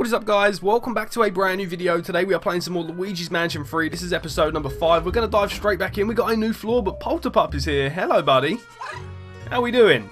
What is up guys, welcome back to a brand new video. Today we are playing some more Luigi's Mansion 3. This is episode number 5. We're going to dive straight back in. We got a new floor, but Polterpup is here. Hello buddy. How are we doing?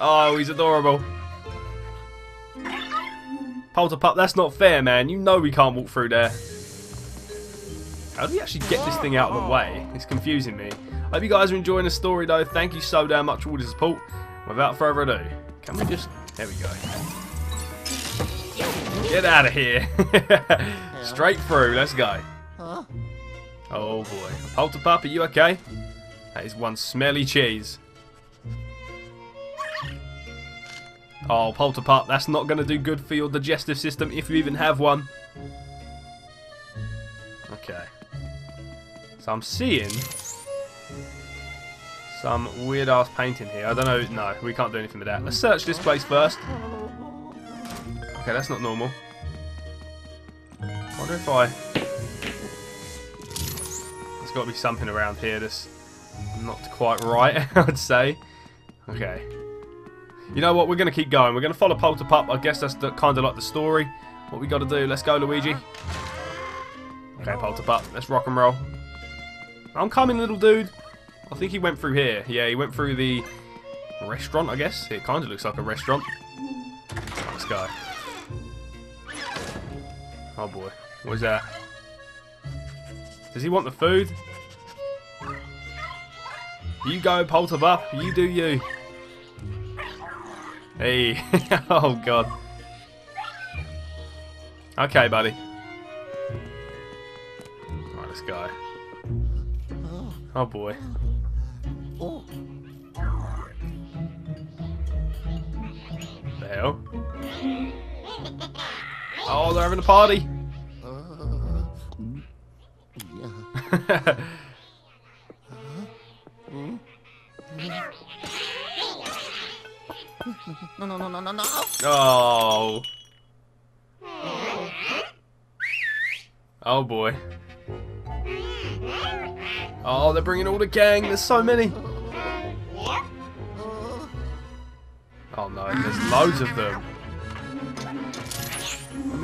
Oh, he's adorable. Polterpup, that's not fair man. You know we can't walk through there. How do we actually get this thing out of the way? It's confusing me. I hope you guys are enjoying the story though. Thank you so damn much for all the support. Without further ado, can we just... There we go. Get out of here. Straight through. Let's go. Oh boy. Polterpup, are you okay? That is one smelly cheese. Oh, Polterpup, that's not going to do good for your digestive system if you even have one. Okay. So I'm seeing some weird ass painting here. I don't know. No, we can't do anything with that. Let's search this place first. Okay, that's not normal. wonder if I... There's got to be something around here that's not quite right, I'd say. Okay. You know what? We're going to keep going. We're going to follow Polterpup. I guess that's kind of like the story. What we got to do. Let's go, Luigi. Okay, Polterpup. Let's rock and roll. I'm coming, little dude. I think he went through here. Yeah, he went through the restaurant, I guess. It kind of looks like a restaurant. Let's go. Oh boy. What is that? Does he want the food? You go, Polterpup. You do you. Hey. oh god. Okay, buddy. Alright, let's go. Oh boy. Oh, they're having a party. no, no, no, no, no, no. Oh. Oh boy. Oh, they're bringing all the gang. There's so many. Oh no, there's loads of them.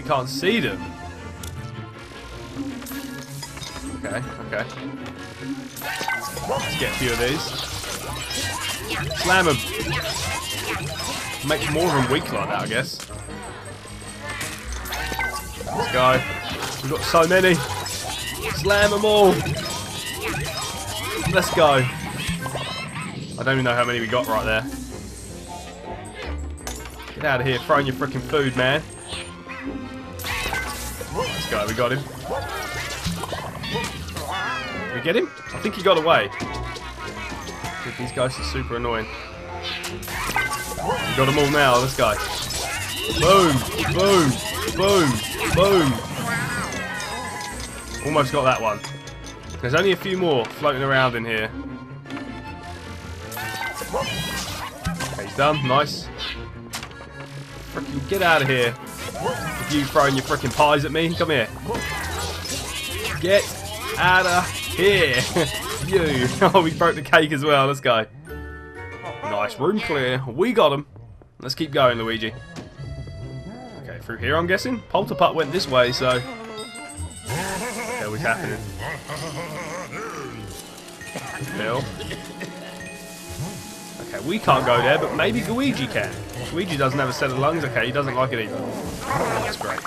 We can't see them. Okay, okay. Let's get a few of these. Slam them. Make more of them weak like that, I guess. Let's go. We've got so many. Slam them all. Let's go. I don't even know how many we got right there. Get out of here, throwing your freaking food, man. Let's we got him. We get him? I think he got away. These guys are super annoying. We got them all now, this guy. Boom, boom, boom, boom. Almost got that one. There's only a few more floating around in here. Okay, he's done. Nice. Freaking get out of here. You throwing your freaking pies at me. Come here. Get out of here. you. Oh, we broke the cake as well. Let's go. Nice. Room clear. We got him. Let's keep going, Luigi. Okay, through here, I'm guessing. Polterpup went this way, so... Okay, what's happening? Phil. Okay, we can't go there, but maybe Gooigi can. Gooigi doesn't have a set of lungs. Okay, he doesn't like it either. That's great.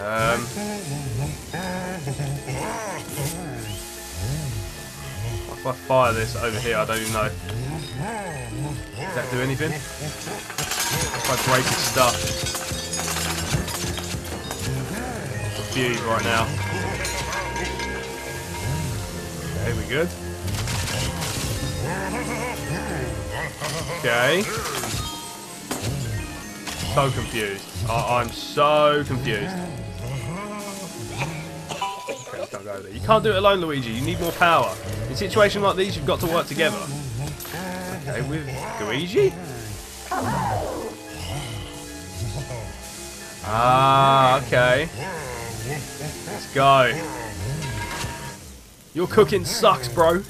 Um, if I fire this over here, I don't even know. Does that do anything? If I break his stuff. Confused right now. Okay, we good? Okay. So confused. I I'm so confused. You can't do it alone, Luigi. You need more power. In situations like these, you've got to work together. Okay, with Gooigi? Ah, okay. Let's go. Your cooking sucks, bro.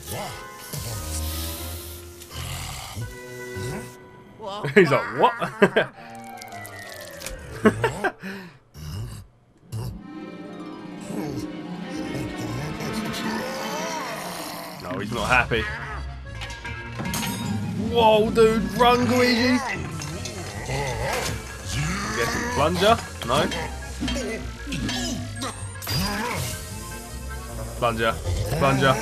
He's like, what? no, he's not happy. Whoa, dude, run, Luigi! Guess plunger? No. Plunger, plunger.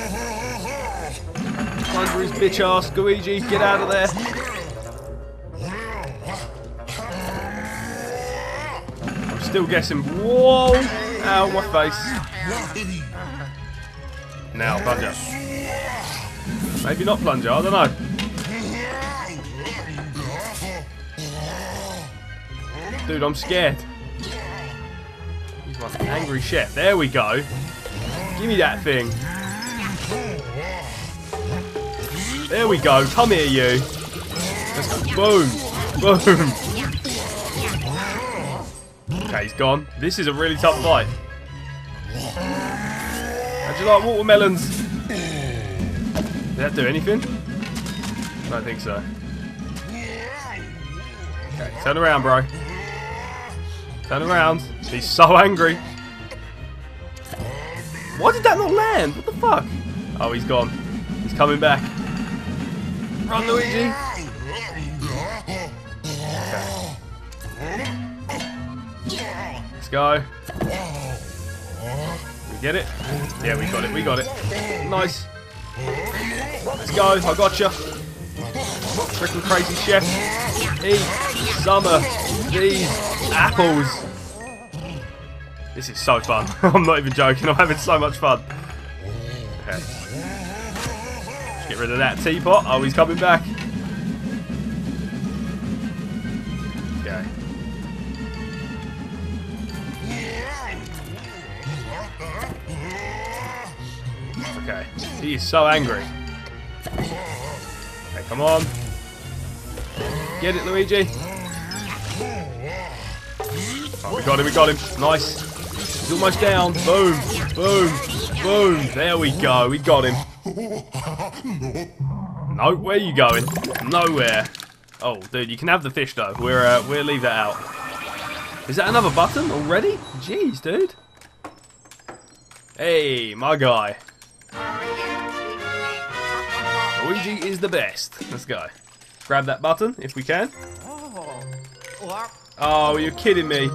Plunger his bitch ass, Luigi, get out of there. Still guessing. Whoa! Ow, my face. Now, plunger. Maybe not plunger, I don't know. Dude, I'm scared. He's my angry chef. There we go. Give me that thing. There we go. Come here, you. Let's boom. Boom. Okay, he's gone. This is a really tough fight. How'd you like watermelons? Did that do anything? I don't think so. Okay, turn around, bro. Turn around. He's so angry. Why did that not land? What the fuck? Oh, he's gone. He's coming back. Run, Luigi. Go. We get it? Yeah, we got it. We got it. Nice. Let's go. I got you. Freaking crazy chef. Eat some of these apples. This is so fun. I'm not even joking. I'm having so much fun. Okay. Get rid of that teapot. Oh, he's coming back. He is so angry. Okay, come on. Get it, Luigi. Oh, we got him, we got him. Nice. He's almost down. Boom, boom, boom. There we go. We got him. No, where are you going? Nowhere. Oh, dude, you can have the fish though. We're uh, we'll leave that out. Is that another button already? Jeez, dude. Hey, my guy. Luigi is the best. Let's go. Grab that button if we can. Oh, oh you're kidding me.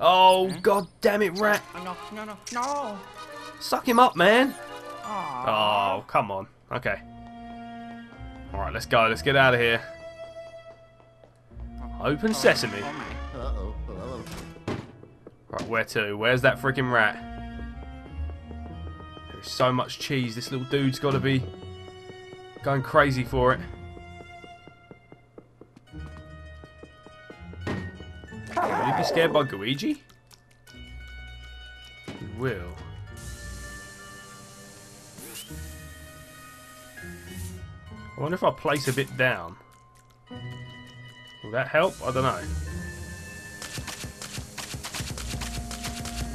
Oh, hmm? god damn it, rat. No, no, no, no. Suck him up, man. Oh, come on. Okay. Alright, let's go. Let's get out of here. Open oh, sesame. Uh-oh. Uh-oh. Right, where to? Where's that freaking rat? There's so much cheese. This little dude's got to be going crazy for it. Will you be scared by Luigi? Will. I wonder if I place a bit down. Will that help? I don't know.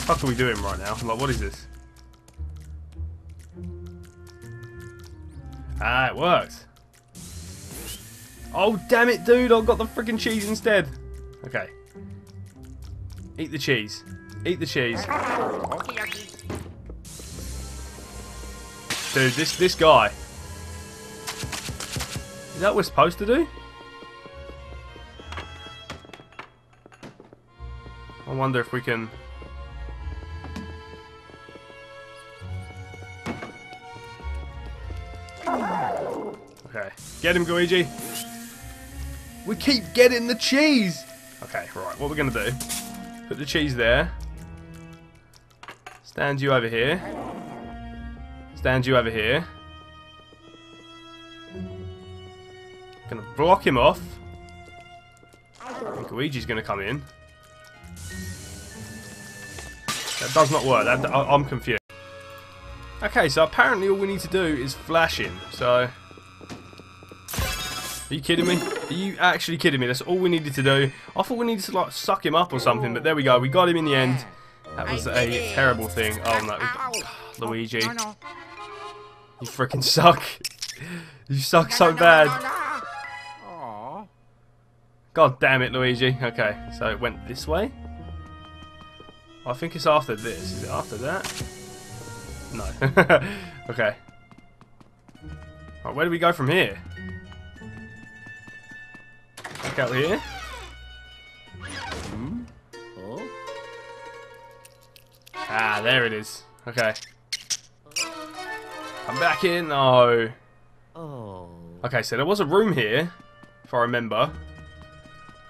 What are we doing right now? Like, what is this? Ah, it works. Oh, damn it, dude. I got the freaking cheese instead. Okay. Eat the cheese. Eat the cheese. Dude, this, this guy. Is that what we're supposed to do? I wonder if we can... Get him, Luigi. We keep getting the cheese! Okay, right. What we're going to do... Put the cheese there. Stand you over here. Stand you over here. Gonna block him off. And Luigi's gonna come in. That does not work. That, I, I'm confused. Okay, so apparently all we need to do is flash him. So, are you kidding me? Are you actually kidding me? That's all we needed to do. I thought we needed to like suck him up or something, but there we go. We got him in the end. That was a terrible thing. Oh no, Luigi, you freaking suck. You suck so bad. God damn it, Luigi. Okay, so it went this way. I think it's after this. Is it after that? No. okay. Right, where do we go from here? Back out here? Oh. Ah, there it is. Okay. Come back in. No. Oh. Okay, so there was a room here, if I remember.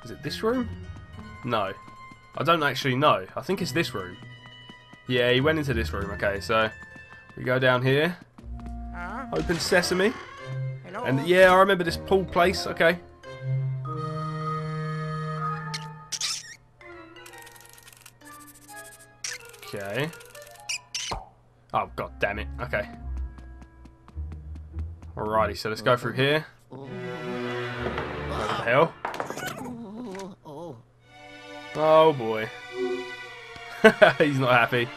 Is it this room? No. I don't actually know. I think it's this room. Yeah, he went into this room. Okay, so we go down here. Open sesame. And yeah, I remember this pool place. Okay. Okay. Oh, god damn it. Okay. Alrighty, so let's go through here. What the hell? Oh boy. He's not happy.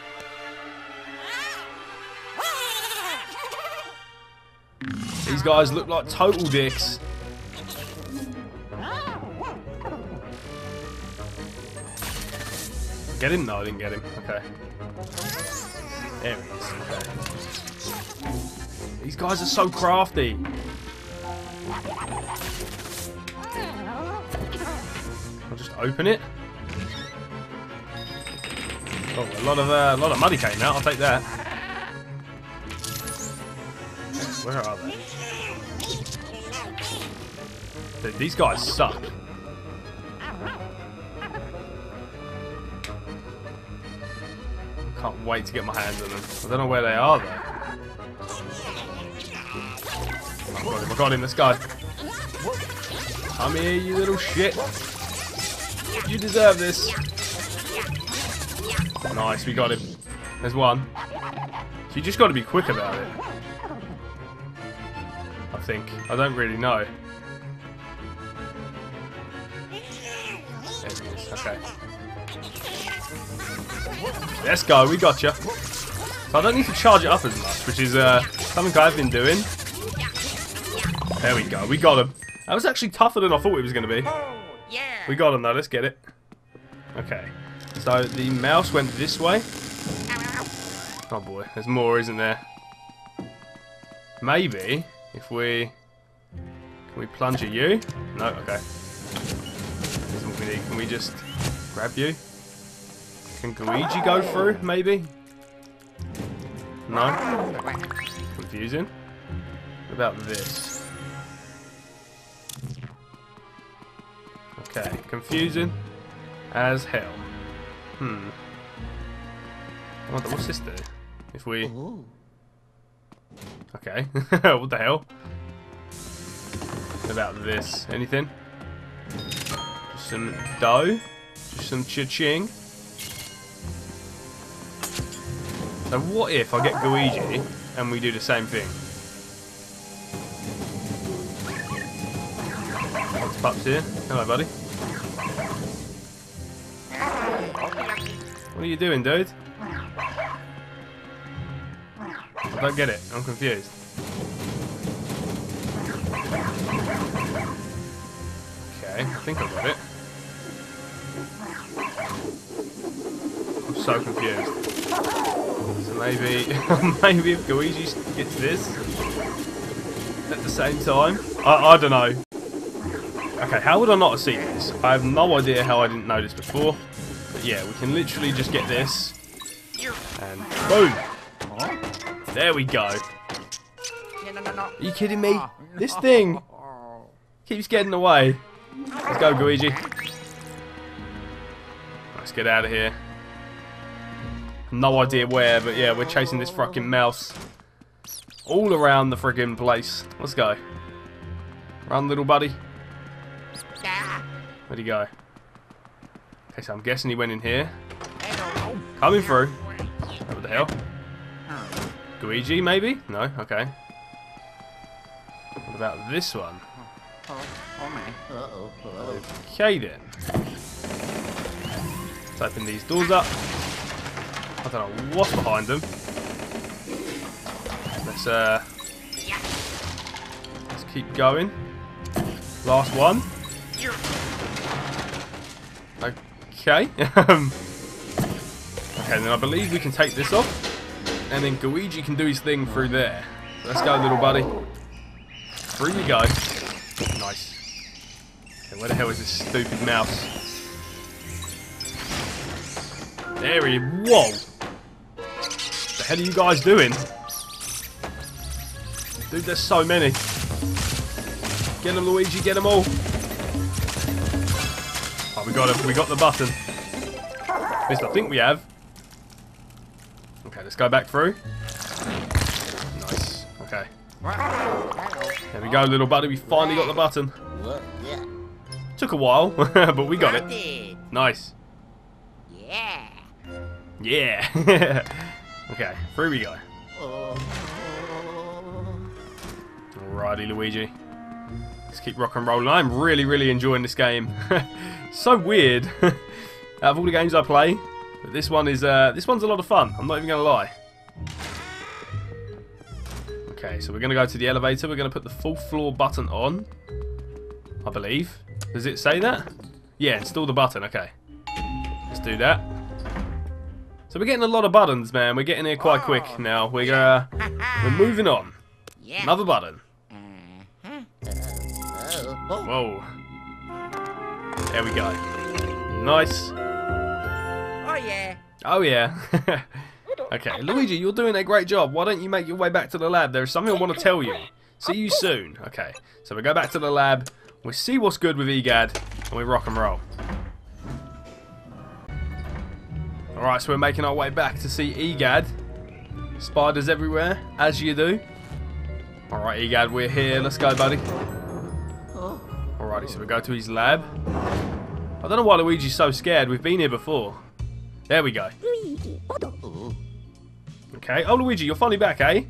These guys look like total dicks. Get him? No, I didn't get him. Okay. There he is. These guys are so crafty. I'll just open it. Oh, a lot of uh, a lot of money came out. I'll take that. Where are they? Dude, these guys suck. Can't wait to get my hands on them. I don't know where they are though. Oh, I got him, I got him, let's go. Come here, you little shit. You deserve this. Nice, we got him. There's one. So you just got to be quick about it. I think. I don't really know. Let's go. We got you. So I don't need to charge it up as much, which is uh, something I've been doing. There we go. We got him. That was actually tougher than I thought it was going to be. We got him though. Let's get it. Okay. So the mouse went this way. Oh boy, there's more, isn't there? Maybe if we can we plunge at you? No. Okay. What we need. Can we just grab you? Can Gooigi go through? Maybe. No. Confusing. What about this? Okay, confusing as hell. Hmm. I wonder, what's this do? If we... Okay. what the hell? What about this? Anything? Just some dough? Just some cha-ching? So what if I get Gooigi and we do the same thing? What's Pups here? Hello, buddy. What are you doing, dude? I don't get it. I'm confused. Okay, I think I got it. I'm so confused. So maybe, maybe if Gooigi gets this at the same time, I, I don't know. Okay, how would I not have seen this? I have no idea how I didn't know this before. But yeah, we can literally just get this. And boom! There we go. No, no, no, no. Are you kidding me? This thing keeps getting away. Let's go, Luigi. Let's get out of here. No idea where, but yeah, we're chasing this fucking mouse. All around the friggin' place. Let's go. Run, little buddy. Where'd he go? Okay, so I'm guessing he went in here. Coming through. What the hell? Luigi, maybe? No? Okay. What about this one? Oh, oh my. Uh-oh. Uh-oh. Okay then. Let's open these doors up. I don't know what's behind them. Let's uh let's keep going. Last one. Okay. Okay, then I believe we can take this off. And then Gooigi can do his thing through there. Let's go, little buddy. through we go. Nice. Okay, where the hell is this stupid mouse? There he is. Whoa! Hell are you guys doing? Dude, there's so many. Get them, Luigi, get them all. Oh, we got it. We got the button. At least I think we have. Okay, let's go back through. Nice. Okay. There we go, little buddy. We finally got the button. Took a while, but we got it. Nice. Yeah. Yeah. okay, through we go. Alrighty, Luigi. Let's keep rock and rolling. I'm really, really enjoying this game. so weird. Out of all the games I play, but this one is uh, this one's a lot of fun. I'm not even gonna lie. Okay, so we're gonna go to the elevator. We're gonna put the full floor button on. I believe. Does it say that? Yeah, install the button. Okay, let's do that. So we're getting a lot of buttons, man. We're getting here quite quick now. We're uh, we're moving on. Yeah. Another button. Oh. Whoa. There we go. Nice. Oh yeah. Oh yeah. okay, Luigi, you're doing a great job. Why don't you make your way back to the lab? There's something I want to tell you. See you soon. Okay, so we go back to the lab. We see what's good with EGAD, and we rock and roll. Alright, so we're making our way back to see EGAD. Spiders everywhere, as you do. Alright, EGAD, we're here. Let's go, buddy. Alrighty, so we go to his lab. I don't know why Luigi's so scared. We've been here before. There we go. Okay. Oh, Luigi, you're finally back, eh?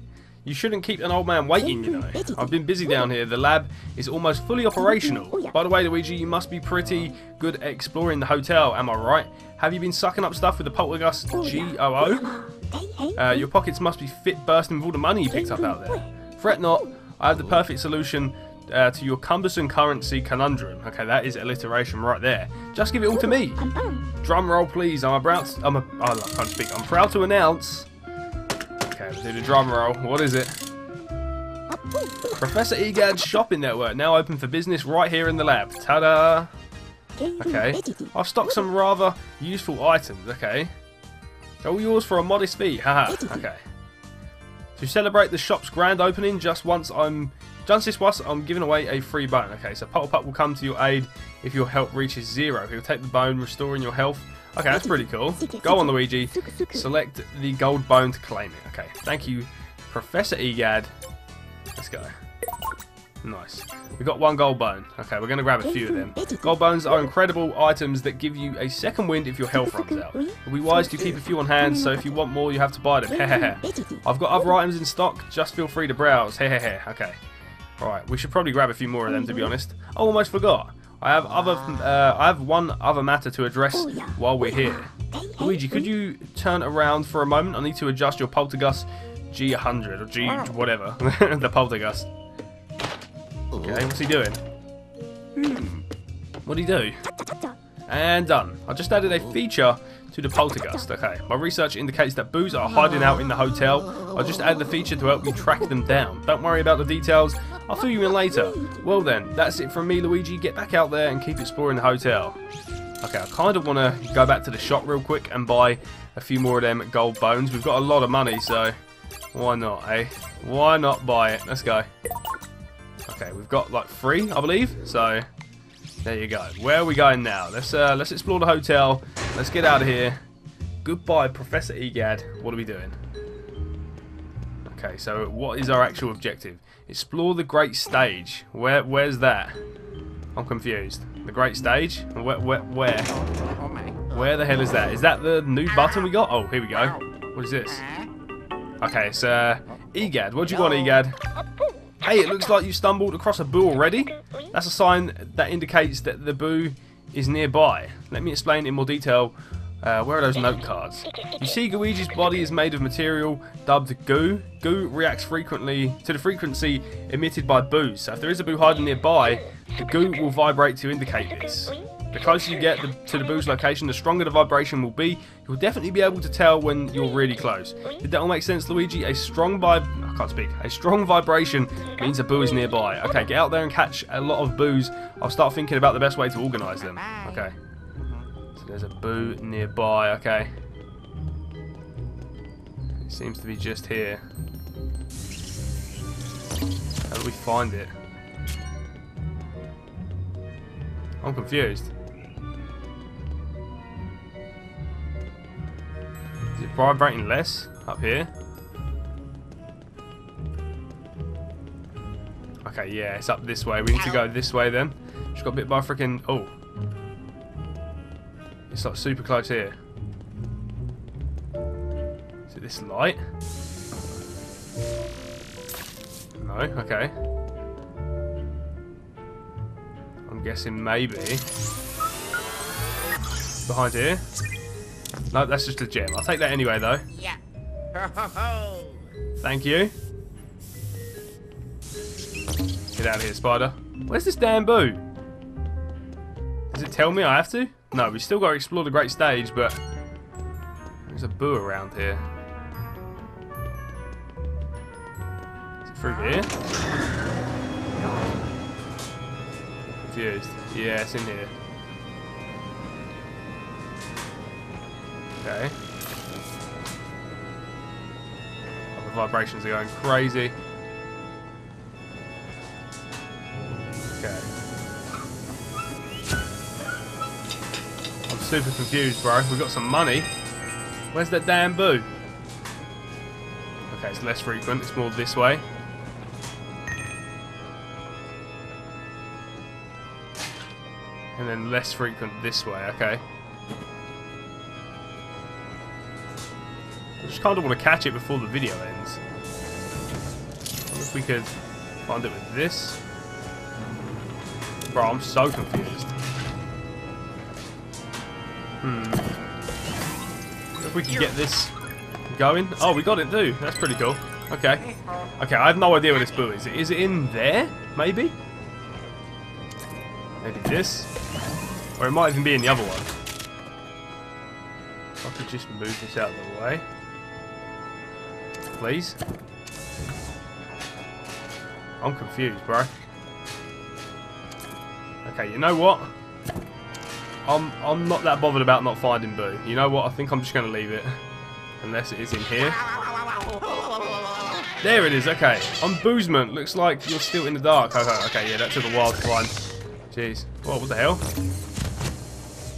You shouldn't keep an old man waiting, you know. I've been busy down here. The lab is almost fully operational. By the way, Luigi, you must be pretty good at exploring the hotel, am I right? Have you been sucking up stuff with the Poltergust GOO? Uh, your pockets must be fit bursting with all the money you picked up out there. Fret not, I have the perfect solution uh, to your cumbersome currency conundrum. Okay, that is alliteration right there. Just give it all to me. Drum roll, please. I'm about. I'm a. Oh, I can't speak. I'm proud to announce. Okay, let's do the drum roll. What is it? Professor Egad's shopping network now open for business right here in the lab. Ta-da! Okay, I've stocked some rather useful items. Okay, all yours for a modest fee. Haha. okay. To celebrate the shop's grand opening, just once I'm just this once I'm giving away a free bone. Okay, so Polterpup will come to your aid if your health reaches zero. He'll take the bone, restoring your health. Okay, that's pretty cool. Go on, Luigi. Select the gold bone to claim it. Okay, thank you, Professor Egad. Let's go. Nice. We got one gold bone. Okay, we're going to grab a few of them. Gold bones are incredible items that give you a second wind if your health runs out. It'll be wise to keep a few on hand, so if you want more, you have to buy them. I've got other items in stock, just feel free to browse. Hehehe. Okay. Alright, we should probably grab a few more of them, to be honest. I almost forgot. I have other, uh, I have one other matter to address while we're here. Luigi, could you turn around for a moment? I need to adjust your Poltergust G100 or G whatever, the Poltergust. Okay, what's he doing? What'd he do? And done. I just added a feature to the poltergeist. Okay, my research indicates that boos are hiding out in the hotel. I just added the feature to help me track them down. Don't worry about the details. I'll fill you in later. Well then, that's it from me, Luigi. Get back out there and keep exploring the hotel. Okay, I kind of want to go back to the shop real quick and buy a few more of them gold bones. We've got a lot of money, so why not, eh? Why not buy it? Let's go. Okay, we've got like three, I believe. So there you go. Where are we going now? Let's uh, let's explore the hotel. Let's get out of here. Goodbye, Professor Egad. What are we doing? Okay, so what is our actual objective? Explore the Great Stage. Where where's that? I'm confused. The Great Stage? Where where where? Where the hell is that? Is that the new button we got? Oh, here we go. What is this? Okay, so uh, Egad. What do you want, Egad? Hey, it looks like you stumbled across a boo already. That's a sign that indicates that the boo is nearby. Let me explain in more detail. Uh, where are those note cards? You see, Gooigi's body is made of material dubbed goo. Goo reacts frequently to the frequency emitted by boos. So if there is a boo hiding nearby, the goo will vibrate to indicate this. The closer you get the, to the Boo's location, the stronger the vibration will be. You'll definitely be able to tell when you're really close. Did that all make sense, Luigi? A strong vibe... I can't speak. A strong vibration means a Boo is nearby. Okay, get out there and catch a lot of Boos. I'll start thinking about the best way to organise them. Okay. So there's a Boo nearby. Okay. It seems to be just here. How do we find it? I'm confused. Is it vibrating less up here? Okay, yeah, it's up this way. We need to go this way then. Just got bit by freaking. Oh. It's like super close here. Is it this light? No, okay. I'm guessing maybe. Behind here? No, that's just a gem. I'll take that anyway though. Yeah. Thank you. Get out of here, spider. Where's this damn boo? Does it tell me I have to? No, we still got to explore the great stage, but there's a boo around here. Is it through here? Confused. Yeah, it's in here. Okay. Oh, the vibrations are going crazy. Okay. I'm super confused, bro. We've got some money. Where's that damn boo? Okay, it's less frequent. It's more this way. And then less frequent this way. Okay. I just kind of want to catch it before the video ends. if we could find it with this. Bro, I'm so confused. Hmm. If we can get this going. Oh, we got it too. That's pretty cool. Okay. Okay, I have no idea where this boo is. Is it in there? Maybe? Maybe this? Or it might even be in the other one. I could just move this out of the way. Please. I'm confused, bro. Okay, you know what? I'm I'm not that bothered about not finding Boo. You know what? I think I'm just gonna leave it. Unless it is in here. There it is, okay. Unboozement. Looks like you're still in the dark. Okay, okay, yeah, that took a to find. Jeez. Whoa, what the hell?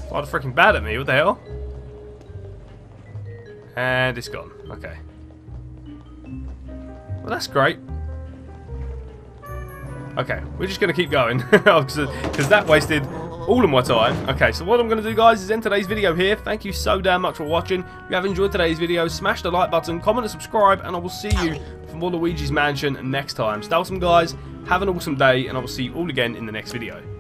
Fired freaking bad at me, what the hell? And it's gone. Okay. Well, that's great. Okay, we're just going to keep going. Because that wasted all of my time. Okay, so what I'm going to do, guys, is end today's video here. Thank you so damn much for watching. If you have enjoyed today's video, smash the like button, comment and subscribe, and I will see you for more Luigi's Mansion next time. Stay awesome, guys. Have an awesome day, and I will see you all again in the next video.